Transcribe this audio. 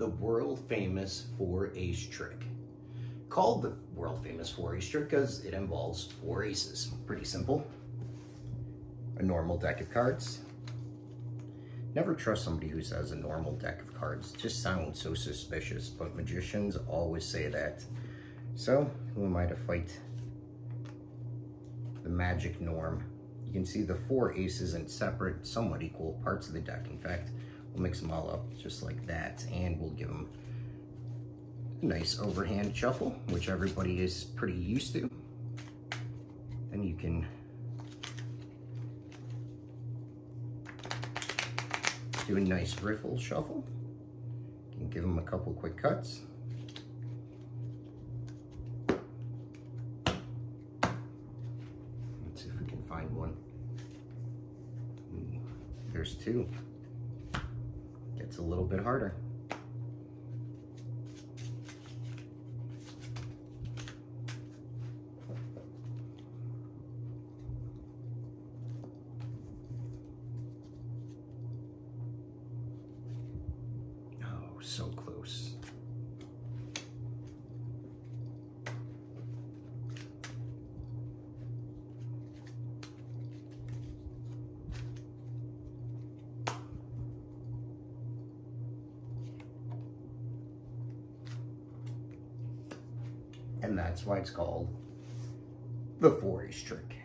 the world famous four ace trick. Called the world famous four ace trick because it involves four aces. Pretty simple. A normal deck of cards. Never trust somebody who says a normal deck of cards. It just sounds so suspicious, but magicians always say that. So, who am I to fight the magic norm? You can see the four aces in separate, somewhat equal parts of the deck. In fact, we'll mix them all up just like that, and we'll give them a nice overhand shuffle, which everybody is pretty used to. Then you can do a nice riffle shuffle. You can give them a couple quick cuts. Let's see if we can find one. There's two. Gets a little bit harder. Oh, so close. And that's why it's called the four ace trick.